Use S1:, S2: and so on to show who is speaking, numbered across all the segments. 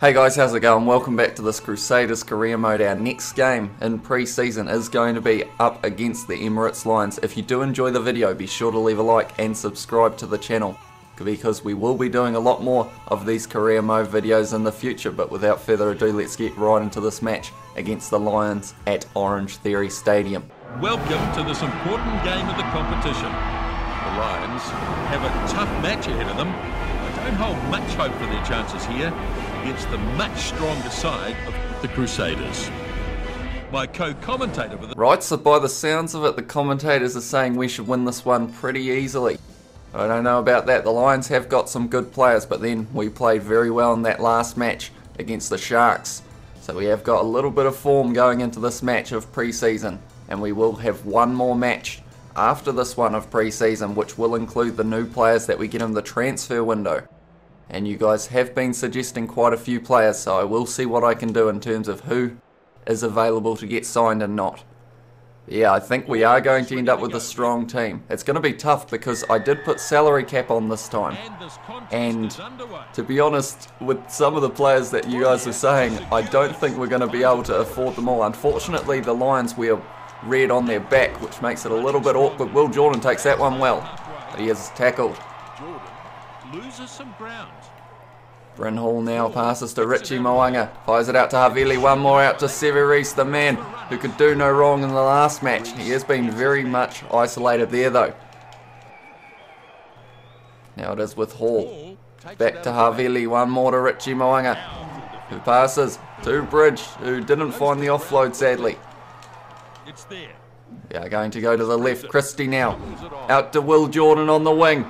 S1: Hey guys, how's it going? Welcome back to this Crusaders career mode. Our next game in pre-season is going to be up against the Emirates Lions. If you do enjoy the video, be sure to leave a like and subscribe to the channel because we will be doing a lot more of these career mode videos in the future. But without further ado, let's get right into this match against the Lions at Orangetheory Stadium.
S2: Welcome to this important game of the competition. The Lions have a tough match ahead of them. I don't hold much hope for their chances here against the much stronger side of the Crusaders. My co-commentator with
S1: Right, so by the sounds of it, the commentators are saying we should win this one pretty easily. I don't know about that. The Lions have got some good players, but then we played very well in that last match against the Sharks. So we have got a little bit of form going into this match of pre-season. And we will have one more match after this one of pre-season, which will include the new players that we get in the transfer window and you guys have been suggesting quite a few players, so I will see what I can do in terms of who is available to get signed and not. Yeah, I think we are going to end up with a strong team. It's going to be tough because I did put salary cap on this time. And to be honest, with some of the players that you guys are saying, I don't think we're going to be able to afford them all. Unfortunately, the Lions wear red on their back, which makes it a little bit awkward. Will Jordan takes that one well, he is tackled. Loses some ground. Bryn Hall now passes to Richie Mo'unga. Fires it out to Havili. One more out to Sevu Reece, the man who could do no wrong in the last match. He has been very much isolated there though. Now it is with Hall. Back to Havili. One more to Richie Mo'unga, Who passes to Bridge, who didn't find the offload sadly. It's there. We are going to go to the left. Christie now. Out to Will Jordan on the wing.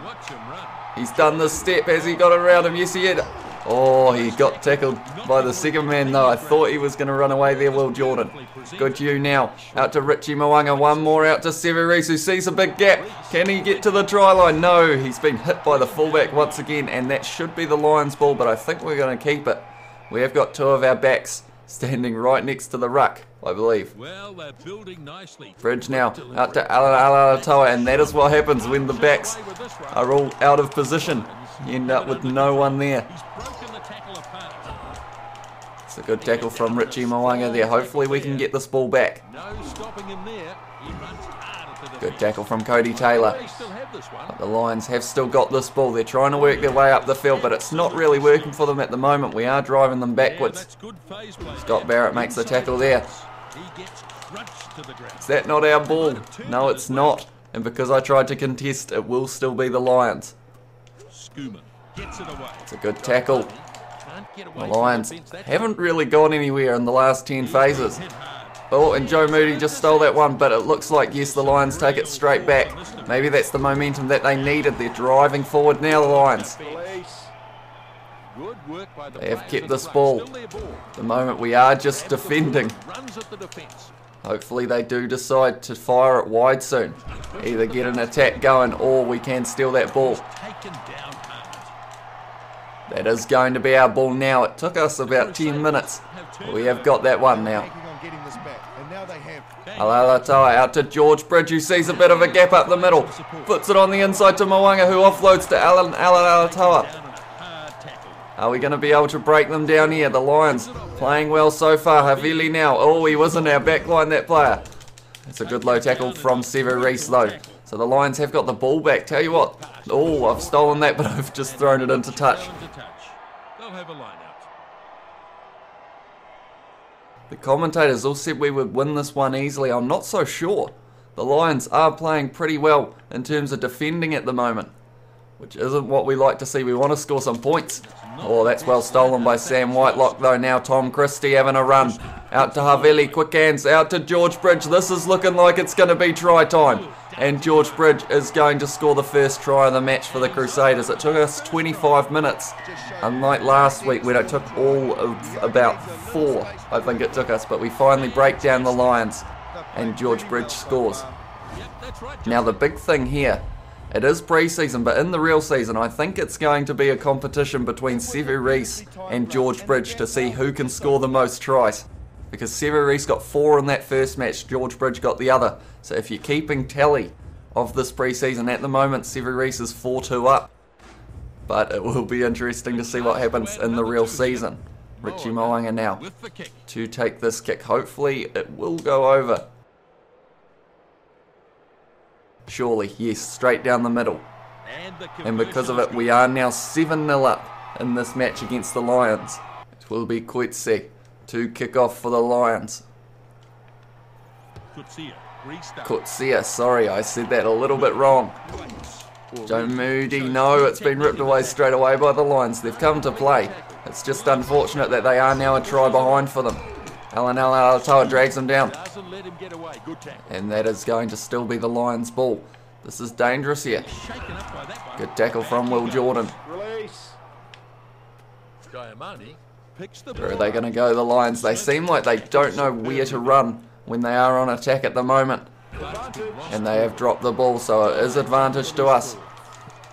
S1: He's done the step. Has he got around him? Yes, he had. Oh, he got tackled by the second man though. I thought he was going to run away there, Will Jordan. Goodhue now. Out to Richie Mo'unga. One more out to Sevu Reece who sees a big gap. Can he get to the try line? No, he's been hit by the fullback once again and that should be the Lions ball, but I think we're going to keep it. We have got two of our backs standing right next to the ruck, I believe. Well, they're building nicely. Bridge now, out to Alaalatoa, and that is what happens when the backs are all out of position. You end up with no one there. It's a good tackle from Richie Mo'unga there. Hopefully we can get this ball back. Good tackle from Codie Taylor. But the Lions have still got this ball. They're trying to work their way up the field, but it's not really working for them at the moment. We are driving them backwards. Scott Barrett makes the tackle there. Is that not our ball? No, it's not. And because I tried to contest, it will still be the Lions. It's a good tackle. The Lions haven't really gone anywhere in the last 10 phases. Oh, and Joe Moody just stole that one, but it looks like, yes, the Lions take it straight back. Maybe that's the momentum that they needed. They're driving forward now, the Lions. They have kept this ball. The moment we are just defending. Hopefully they do decide to fire it wide soon. Either get an attack going or we can steal that ball. That is going to be our ball now. It took us about 10 minutes. We have got that one now. Alaalatoa out to George Bridge who sees a bit of a gap up the middle. Puts it on the inside to Mo'unga who offloads to Alan Alaalatoa. Are we going to be able to break them down here? The Lions playing well so far. Havili now. Oh, he was in our back line, that player. It's a good low tackle from Sevu Reece though. So the Lions have got the ball back. Tell you what. Oh, I've stolen that, but I've just thrown it into touch. The commentators all said we would win this one easily. I'm not so sure. The Lions are playing pretty well in terms of defending at the moment, which isn't what we like to see. We want to score some points. Oh, that's well stolen by Sam Whitelock though. Now Tom Christie having a run. Out to Havili, quick hands, out to George Bridge. This is looking like it's going to be try time. And George Bridge is going to score the first try of the match for the Crusaders. It took us 25 minutes, unlike last week when it took all of about four, I think it took us. But we finally break down the Lions, and George Bridge scores. Now the big thing here, it is pre-season, but in the real season, I think it's going to be a competition between Sevu Reece and George Bridge to see who can score the most tries because Sevu Reece got four in that first match, George Bridge got the other. So if you're keeping tally of this pre-season, at the moment Sevu Reece is 4-2 up. But it will be interesting to see what happens in the real season. Richie Mo'unga now to take this kick. Hopefully it will go over. Surely, yes, straight down the middle. And because of it, we are now 7 0 up in this match against the Lions. It will be Coetzee to kick off for the Lions. Coetzee, sorry, I said that a little bit wrong. Joe Moody, no, it's been ripped away straight away by the Lions. They've come to play. It's just unfortunate that they are now a try behind for them. Alan Alaalatoa drags him down. And that is going to still be the Lions' ball. This is dangerous here. Good tackle from Will Jordan. Where are they going to go, the Lions? They seem like they don't know where to run when they are on attack at the moment. And they have dropped the ball, so it is advantage to us.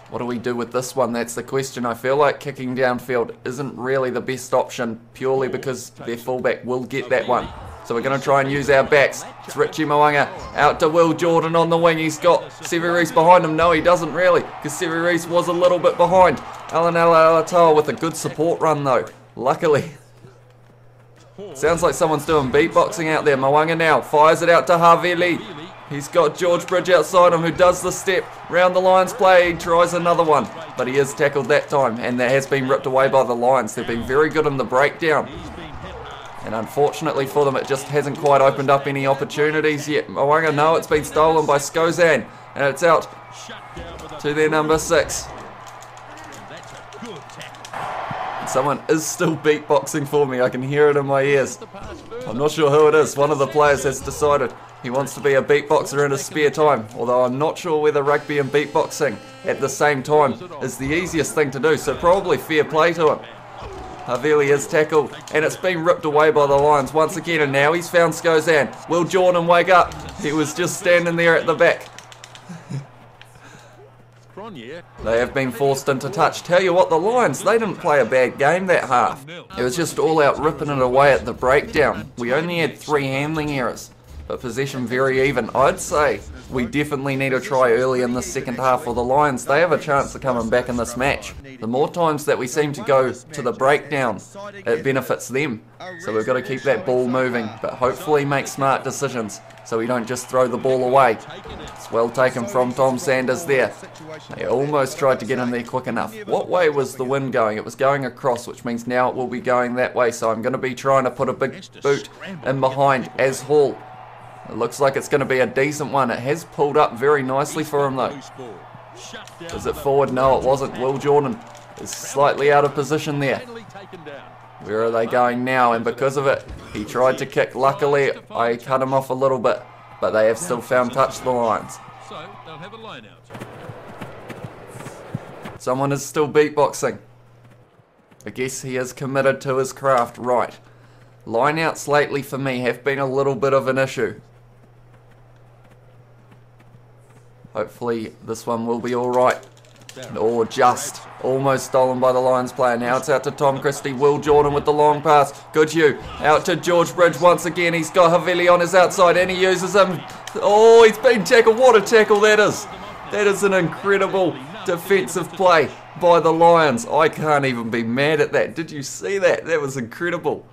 S1: What do we do with this one? That's the question. I feel like kicking downfield isn't really the best option purely because their fullback will get that one. So we're going to try and use our backs. It's Richie Mo'unga out to Will Jordan on the wing. He's got Sevu Reece behind him. No, he doesn't really because Sevu Reece was a little bit behind. Alan Alaalatoa with a good support run though. Luckily. Sounds like someone's doing beatboxing out there. Mo'unga now fires it out to Havili. He's got George Bridge outside him who does the step round the Lions play. Tries another one, but he is tackled that time and that has been ripped away by the Lions. They've been very good in the breakdown. And unfortunately for them, it just hasn't quite opened up any opportunities yet. Mo'unga, no, it's been stolen by Skosan. And it's out to their number six. Someone is still beatboxing for me. I can hear it in my ears. I'm not sure who it is. One of the players has decided he wants to be a beatboxer in his spare time. Although I'm not sure whether rugby and beatboxing at the same time is the easiest thing to do. So probably fair play to him. Havili is tackled, and it's been ripped away by the Lions once again, and now he's found Skosan. Will Jordan wake up? He was just standing there at the back. they have been forced into touch. Tell you what, the Lions, they didn't play a bad game that half. It was just all out ripping it away at the breakdown. We only had three handling errors but possession very even. I'd say we definitely need a try early in the second half for the Lions. They have a chance of coming back in this match. The more times that we seem to go to the breakdown, it benefits them. So we've got to keep that ball moving, but hopefully make smart decisions so we don't just throw the ball away. It's well taken from Tom Sanders there. They almost tried to get in there quick enough. What way was the wind going? It was going across, which means now it will be going that way. So I'm going to be trying to put a big boot in behind as Hall it looks like it's going to be a decent one. It has pulled up very nicely for him though. Is it forward? No, it wasn't. Will Jordan is slightly out of position there. Where are they going now? And because of it, he tried to kick. Luckily, I cut him off a little bit, but they have still found touch the lines. Someone is still beatboxing. I guess he is committed to his craft, right. Lineouts lately for me have been a little bit of an issue. Hopefully this one will be alright. Or just. Almost stolen by the Lions player. Now it's out to Tom Christie. Will Jordan with the long pass. Goodhue. Out to George Bridge once again. He's got Havili on his outside and he uses him. Oh, he's been tackled. What a tackle that is. That is an incredible defensive play by the Lions. I can't even be mad at that. Did you see that? That was incredible.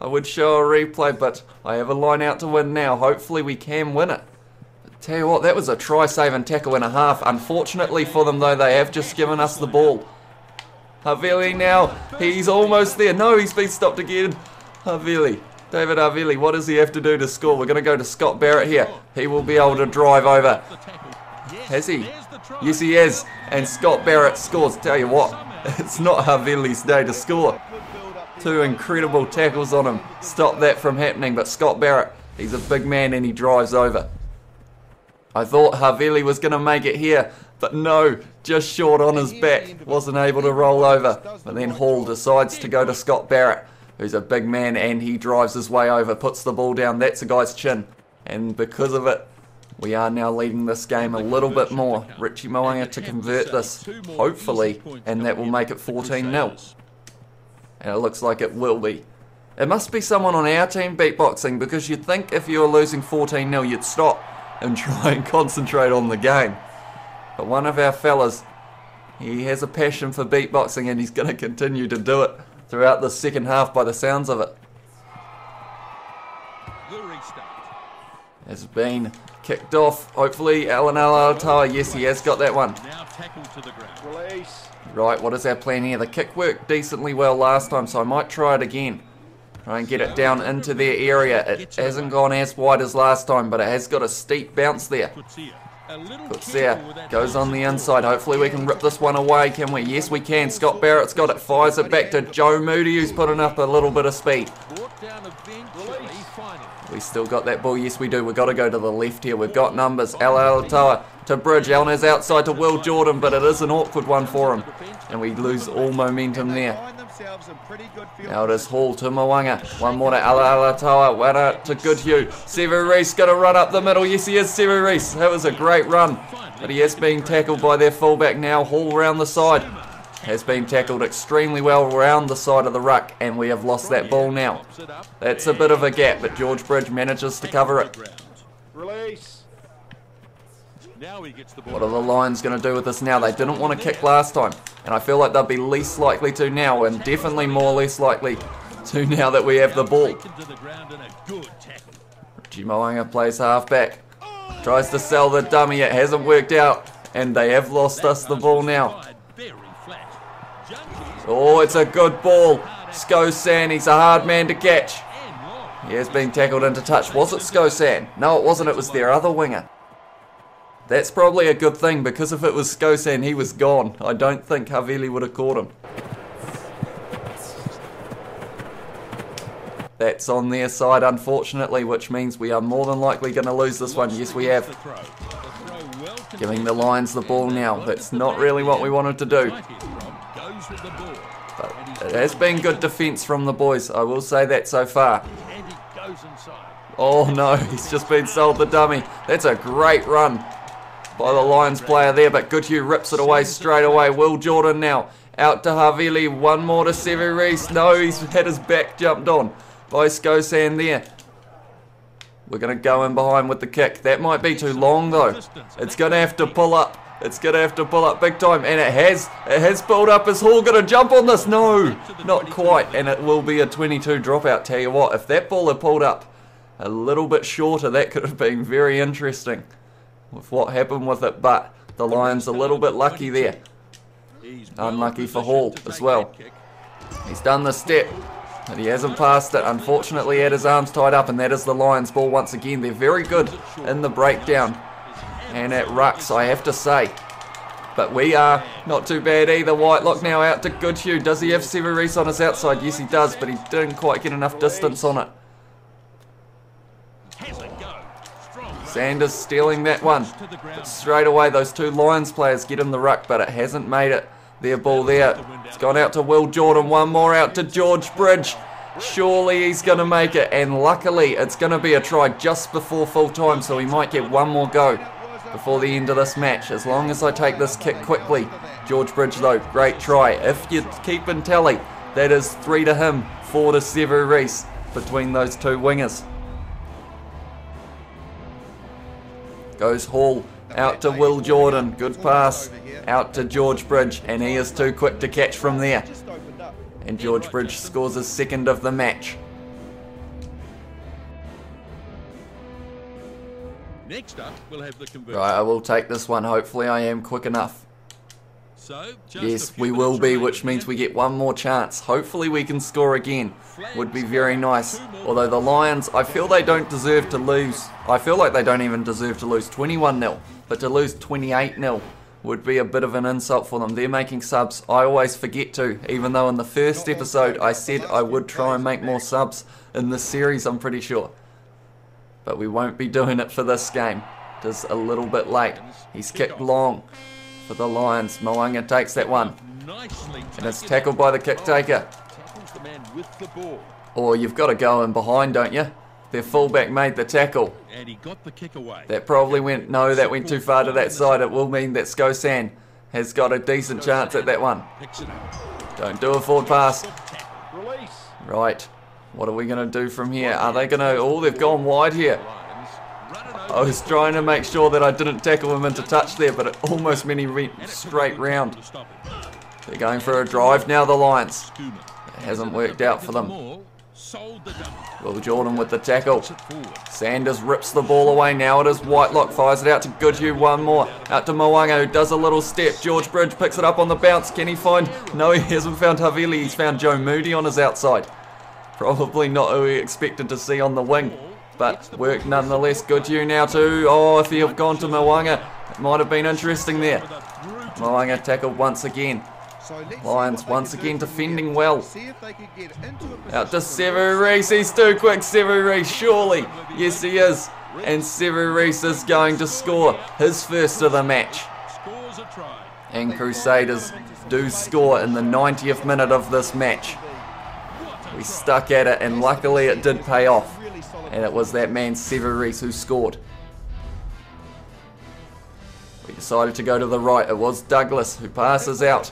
S1: I would show a replay, but I have a line out to win now. Hopefully we can win it. Tell you what, that was a try saving tackle and a half. Unfortunately for them though, they have just given us the ball. Havili now, he's almost there. No, he's been stopped again. Havili, David Havili, what does he have to do to score? We're going to go to Scott Barrett here. He will be able to drive over. Has he? Yes, he has. And Scott Barrett scores. Tell you what, it's not Havili's day to score. Two incredible tackles on him. Stop that from happening, but Scott Barrett, he's a big man and he drives over. I thought Havili was going to make it here, but no, just short on his back, wasn't able to roll over. But then Hall decides to go to Scott Barrett, who's a big man and he drives his way over, puts the ball down, that's a guy's chin. And because of it, we are now leading this game a little bit more. Richie Mo'unga to convert this, hopefully, and that will make it 14-0. And it looks like it will be. It must be someone on our team beatboxing because you'd think if you were losing 14-0 you'd stop and try and concentrate on the game. But one of our fellas, he has a passion for beatboxing and he's going to continue to do it throughout the second half by the sounds of it.
S2: The restart.
S1: Has been kicked off. Hopefully, Alan Alaalatoa, yes, he has got that one.
S2: Now tackled to the ground.
S3: Release.
S1: Right, what is our plan here? The kick worked decently well last time, so I might try it again. Try and get it down into their area. It hasn't gone as wide as last time, but it has got a steep bounce there.
S2: Kutsia. A little
S1: Puts
S2: careful
S1: there,
S2: with that
S1: goes on the inside. Hopefully we can rip this one away, can we? Yes, we can. Scott Barrett's got it. Fires it back to Joe Moody, who's putting up a little bit of speed.
S2: Brought down eventually, finally.
S1: We still got that ball. Yes, we do. We've got to go to the left here. We've got numbers. Alaalatoa to Bridge. Elner's outside to Will Jordan, but it is an awkward one for him. And we lose all momentum there.
S3: Themselves in pretty good field
S1: Now it is Hall to Mo'unga. One more to Alaalatoa. One to Goodhue. Sevu Reece going to run up the middle. Yes, he is Sevu Reece. That was a great run. But he is being tackled by their fullback now. Hall round the side. Has been tackled extremely well round the side of the ruck. And we have lost that ball now.
S2: Pops it up.
S1: That's a bit of a gap, but George Bridge manages to cover it.
S3: Release.
S2: Now he gets the ball.
S1: What are the Lions going to do with this now? They didn't want to kick last time, and I feel like they'll be least likely to now, and definitely more less likely to now that we have the ball.
S2: Taken to the ground and a good tackle.
S1: Jimoanga plays halfback, tries to sell the dummy, it hasn't worked out, and they have lost us the ball now.
S2: Side Very flat. Jantjies
S1: Oh, it's a good ball. Skosan, he's a hard man to catch. He has been tackled into touch. Was it Skosan? No, it wasn't. It was their other winger. That's probably a good thing because if it was Skosan, he was gone. I don't think Havili would have caught him. That's on their side, unfortunately, which means we are more than likely going to lose this one. Yes, we have. Giving the Lions the ball now. That's not really what we wanted to do. But it has been good defence from the boys. I will say that so far. Oh no, he's just been sold the dummy. That's a great run by the Lions player there, but Goodhue rips it away straight away. Will Jordan now out to Havili. One more to Sevu Reece. No, he's had his back jumped on by Skosan there. We're going to go in behind with the kick. That might be too long though. It's going to have to pull up. It's going to have to pull up big time, and it has. It has pulled up. Is Hall going to jump on this? No, not quite, and it will be a 22 dropout. Tell you what, if that ball had pulled up a little bit shorter, that could have been very interesting with what happened with it. But the Lions a little bit lucky there. Unlucky for Hall as well. He's done the step, but he hasn't passed it. Unfortunately, he had his arms tied up, and that is the Lions' ball once again. They're very good in the breakdown and at rucks, I have to say. But we are not too bad either. Whitelock now out to Goodhue. Does he have Sevu Reece on his outside? Yes, he does, but he didn't quite get enough distance on it.
S2: Has a go. Strong.
S1: Sanders stealing that one.
S2: To the ground.
S1: But straight away, those two Lions players get in the ruck, but it hasn't made it. Their ball there. It's gone out to Will Jordan. One more out to George Bridge. Surely he's going to make it, and luckily it's going to be a try just before full time, so he might get one more go before the end of this match. As long as I take this kick quickly. George Bridge, though, great try. If you keep in tally, that is three to him, four to Sevu Reece between those two wingers. Goes Hall out to Will Jordan. Good pass. Out to George Bridge, and he is too quick to catch from there.
S3: Just opened up.
S1: And George Bridge scores his second of the match.
S2: Next up, we'll have the conversion.
S1: Right, I will take this one. Hopefully, I am quick enough.
S2: So,
S1: Yes, we will be, which means we get one more chance. Hopefully, we can score again. Would be very nice. Although the Lions, I feel they don't deserve to lose. I feel like they don't even deserve to lose 21 0, but to lose 28 0 would be a bit of an insult for them. They're making subs. I always forget to, even though in the first episode I said I would try and make more subs in this series, I'm pretty sure. But we won't be doing it for this game. It is a little bit late. He's kicked long for the Lions. Mo'unga takes that one. And it's tackled by the kick taker.
S2: Tackles the man with the ball.
S1: Or you've got to go in behind, don't you? Their fullback made the tackle.
S2: And he got the kick away.
S1: That probably went, no, that went too far to that side. It will mean that Skosan has got a decent chance at that one.
S2: Picks it up.
S1: Don't do a forward pass. Right. What are we going to do from here? Are they going to... Oh, they've gone wide here.
S2: It
S1: I was trying to make sure that I didn't tackle him into touch there, but it almost meant he went straight round.
S2: it.
S1: They're going for a drive now, the Lions.
S2: Skooma.
S1: Hasn't worked out for them. Will Jordan with the tackle.
S2: It.
S1: Sanders rips the ball away. Now it is Whitelock. Fires it out to Goodhue. One more. Out to Mo'unga, who does a little step. George Bridge picks it up on the bounce. Can he find? No, he hasn't found Havili. He's found Joe Moody on his outside. Probably not who he expected to see on the wing. But work nonetheless. Goodhue now too. Oh, if he had gone to Mo'unga, it might have been interesting there. Mo'unga tackled once again. Lions once again defending well. Out to Sevu Reece. He's too quick, Sevu Reece, surely. Yes, he is. And Sevu Reece is going to score his first of the match. And Crusaders do score in the 90th minute of this match. We stuck at it, and luckily it did pay off. And it was that man, Sevu Reece who scored. We decided to go to the right. It was Douglas who passes out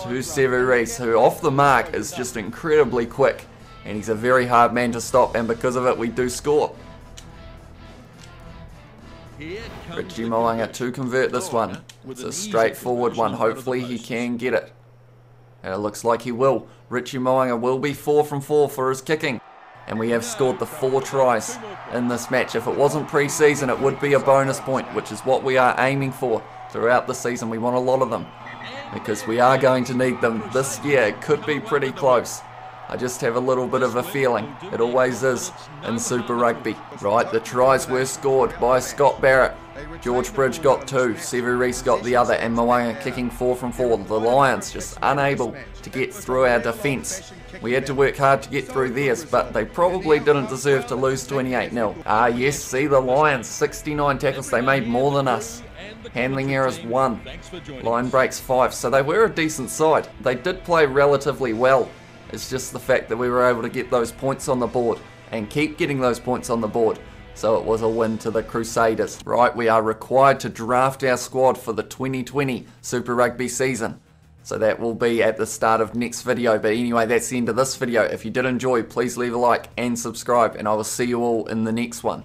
S1: to Sevu Reece, who off the mark is just incredibly quick. And he's a very hard man to stop, and because of it, we do score. Richie
S2: Mo'unga
S1: to convert this one. It's a straightforward one.
S2: conversion in front of the
S1: Hopefully he can get it. And it looks like he will. Richie Mo'unga will be 4 from 4 for his kicking. And we have scored the 4 tries in this match. If it wasn't pre-season, it would be a bonus point, which is what we are aiming for throughout the season. We want a lot of them. Because we are going to need them this year. It could be pretty close. I just have a little bit of a feeling. It always is in Super Rugby. Right, the tries were scored by Scott Barrett. George Bridge got two, Sevu Reece got the other, and Mo'unga kicking four from four. The Lions just unable to get through our defence. We had to work hard to get through theirs, but they probably didn't deserve to lose 28 0. Ah, yes, see the Lions, 69 tackles, they made more than us. Handling errors one, line breaks five, so they were a decent side. They did play relatively well. It's just the fact that we were able to get those points on the board and keep getting those points on the board. So it was a win to the Crusaders. Right, we are required to draft our squad for the 2020 Super Rugby season. So that will be at the start of next video. But anyway, that's the end of this video. If you did enjoy, please leave a like and subscribe, and I will see you all in the next one.